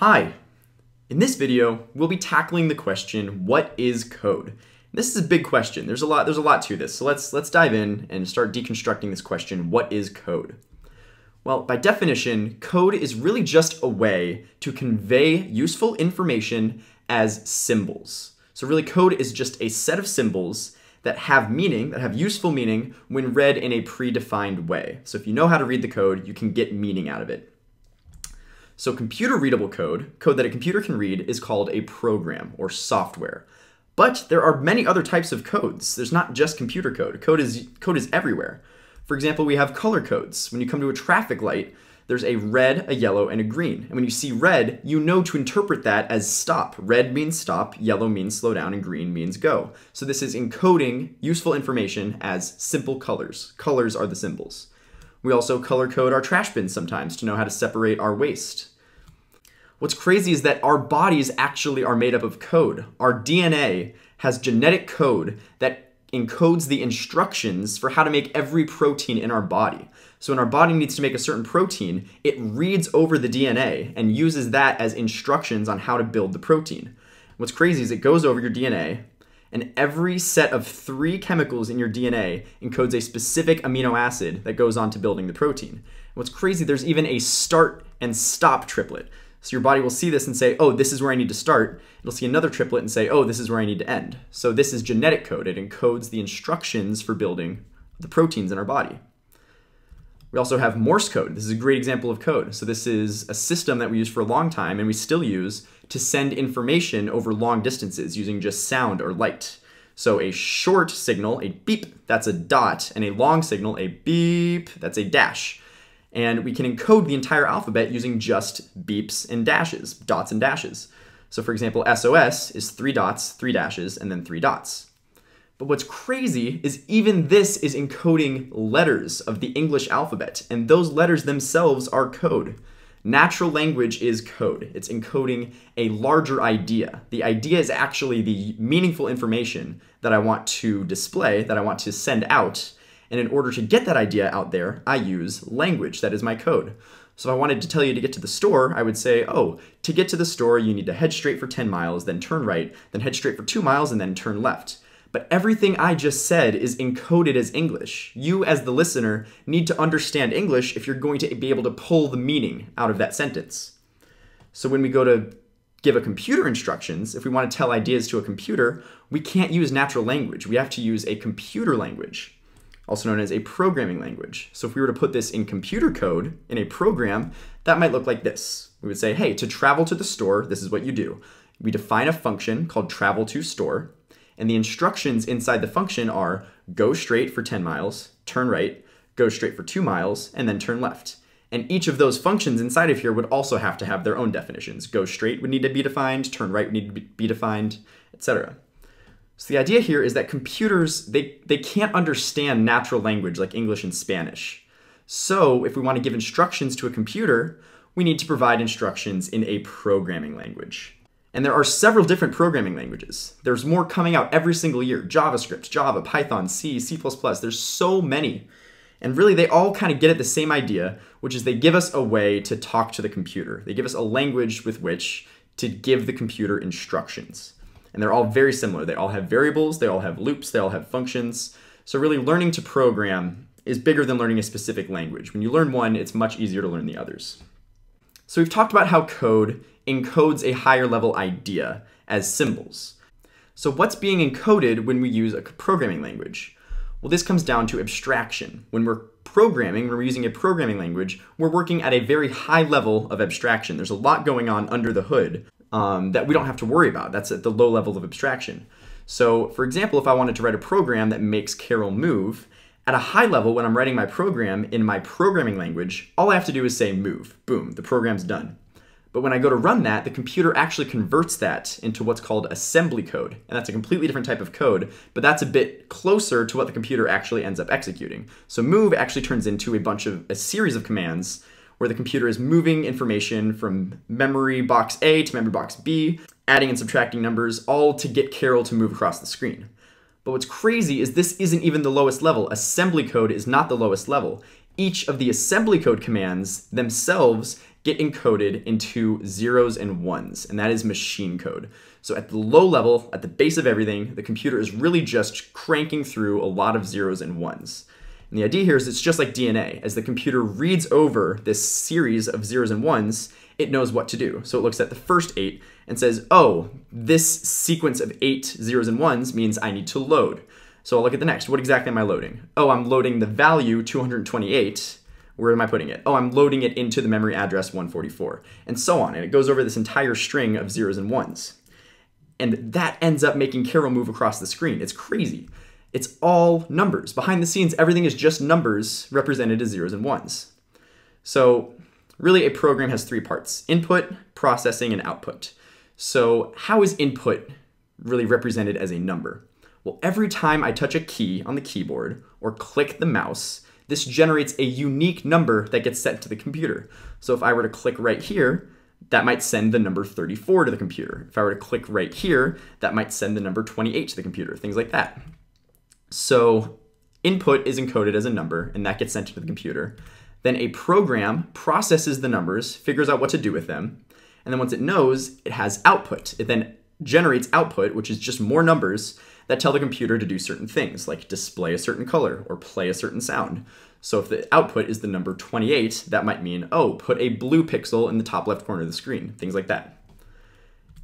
Hi! In this video, we'll be tackling the question, what is code? This is a big question. There's a lot there's a lot to this. So let's let's dive in and start deconstructing this question, what is code? Well, by definition, code is really just a way to convey useful information as symbols. So really code is just a set of symbols that have meaning, that have useful meaning when read in a predefined way. So if you know how to read the code, you can get meaning out of it. So computer readable code, code that a computer can read, is called a program or software. But there are many other types of codes. There's not just computer code. Code is, code is everywhere. For example, we have color codes. When you come to a traffic light, there's a red, a yellow, and a green. And when you see red, you know to interpret that as stop. Red means stop, yellow means slow down, and green means go. So this is encoding useful information as simple colors. Colors are the symbols. We also color code our trash bins sometimes to know how to separate our waste. What's crazy is that our bodies actually are made up of code. Our DNA has genetic code that encodes the instructions for how to make every protein in our body. So when our body needs to make a certain protein, it reads over the DNA and uses that as instructions on how to build the protein. What's crazy is it goes over your DNA, and every set of three chemicals in your DNA encodes a specific amino acid that goes on to building the protein. What's crazy, there's even a start and stop triplet. So your body will see this and say, oh, this is where I need to start. It'll see another triplet and say, oh, this is where I need to end. So this is genetic code. It encodes the instructions for building the proteins in our body. We also have Morse code. This is a great example of code. So this is a system that we used for a long time and we still use to send information over long distances using just sound or light. So a short signal, a beep, that's a dot, and a long signal, a beep, that's a dash. And we can encode the entire alphabet using just beeps and dashes, dots and dashes. So for example, SOS is three dots, three dashes, and then three dots. But what's crazy is even this is encoding letters of the English alphabet, and those letters themselves are code. Natural language is code. It's encoding a larger idea. The idea is actually the meaningful information that I want to display, that I want to send out. And in order to get that idea out there, I use language. That is my code. So if I wanted to tell you to get to the store, I would say, oh, to get to the store, you need to head straight for 10 miles, then turn right, then head straight for two miles, and then turn left. But everything I just said is encoded as English. You, as the listener, need to understand English if you're going to be able to pull the meaning out of that sentence. So when we go to give a computer instructions, if we want to tell ideas to a computer, we can't use natural language. We have to use a computer language, also known as a programming language. So if we were to put this in computer code in a program, that might look like this. We would say, hey, to travel to the store, this is what you do. We define a function called travel to store, and the instructions inside the function are go straight for 10 miles, turn right, go straight for 2 miles, and then turn left. And each of those functions inside of here would also have to have their own definitions. Go straight would need to be defined, turn right would need to be defined, etc. So the idea here is that computers, they, they can't understand natural language like English and Spanish. So if we want to give instructions to a computer, we need to provide instructions in a programming language. And there are several different programming languages. There's more coming out every single year. JavaScript, Java, Python, C, C++. There's so many. And really, they all kind of get at the same idea, which is they give us a way to talk to the computer. They give us a language with which to give the computer instructions. And they're all very similar. They all have variables, they all have loops, they all have functions. So really learning to program is bigger than learning a specific language. When you learn one, it's much easier to learn the others. So we've talked about how code encodes a higher level idea as symbols. So what's being encoded when we use a programming language? Well, this comes down to abstraction. When we're programming, when we're using a programming language, we're working at a very high level of abstraction. There's a lot going on under the hood um, that we don't have to worry about. That's at the low level of abstraction. So for example, if I wanted to write a program that makes Karel move, at a high level, when I'm writing my program in my programming language, all I have to do is say move. Boom, the program's done. But when I go to run that, the computer actually converts that into what's called assembly code. And that's a completely different type of code, but that's a bit closer to what the computer actually ends up executing. So move actually turns into a bunch of, a series of commands where the computer is moving information from memory box A to memory box B, adding and subtracting numbers, all to get Karel to move across the screen. But what's crazy is this isn't even the lowest level. Assembly code is not the lowest level. Each of the assembly code commands themselves get encoded into zeros and ones, and that is machine code. So at the low level, at the base of everything, the computer is really just cranking through a lot of zeros and ones. And the idea here is it's just like DNA. As the computer reads over this series of zeros and ones, it knows what to do. So it looks at the first eight and says, oh, this sequence of eight zeros and ones means I need to load. So I'll look at the next. What exactly am I loading? Oh, I'm loading the value 228. Where am I putting it? Oh, I'm loading it into the memory address 144, and so on. And it goes over this entire string of zeros and ones. And that ends up making Karel move across the screen. It's crazy. It's all numbers. Behind the scenes, everything is just numbers represented as zeros and ones. So really a program has three parts, input, processing, and output. So how is input really represented as a number? Well, every time I touch a key on the keyboard or click the mouse, this generates a unique number that gets sent to the computer. So if I were to click right here, that might send the number 34 to the computer. If I were to click right here, that might send the number 28 to the computer, things like that. So input is encoded as a number, and that gets sent to the computer. Then a program processes the numbers, figures out what to do with them, and then once it knows, it has output. It then generates output, which is just more numbers that tell the computer to do certain things, like display a certain color or play a certain sound. So if the output is the number 28, that might mean, oh, put a blue pixel in the top left corner of the screen, things like that.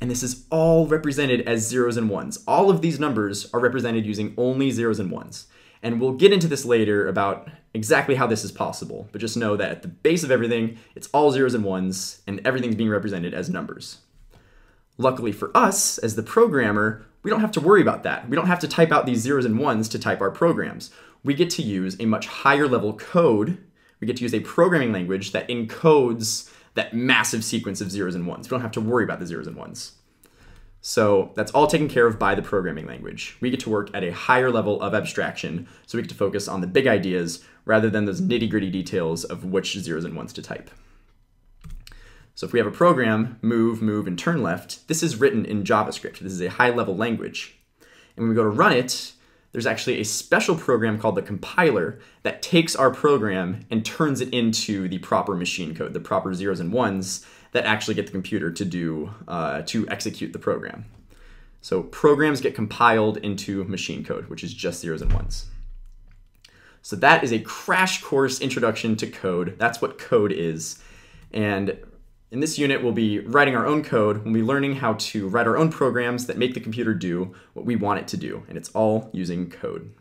And this is all represented as zeros and ones. All of these numbers are represented using only zeros and ones. And we'll get into this later about exactly how this is possible, but just know that at the base of everything, it's all zeros and ones, and everything's being represented as numbers. Luckily for us, as the programmer, we don't have to worry about that. We don't have to type out these zeros and ones to type our programs. We get to use a much higher level code. We get to use a programming language that encodes that massive sequence of zeros and ones. We don't have to worry about the zeros and ones. So that's all taken care of by the programming language. We get to work at a higher level of abstraction, so we get to focus on the big ideas rather than those nitty gritty details of which zeros and ones to type. So if we have a program, move, move, and turn left, this is written in JavaScript. This is a high level language. And when we go to run it, there's actually a special program called the compiler that takes our program and turns it into the proper machine code, the proper zeros and ones that actually get the computer to do uh, to execute the program. So programs get compiled into machine code, which is just zeros and ones. So that is a crash course introduction to code. That's what code is. And in this unit, we'll be writing our own code. We'll be learning how to write our own programs that make the computer do what we want it to do. And it's all using code.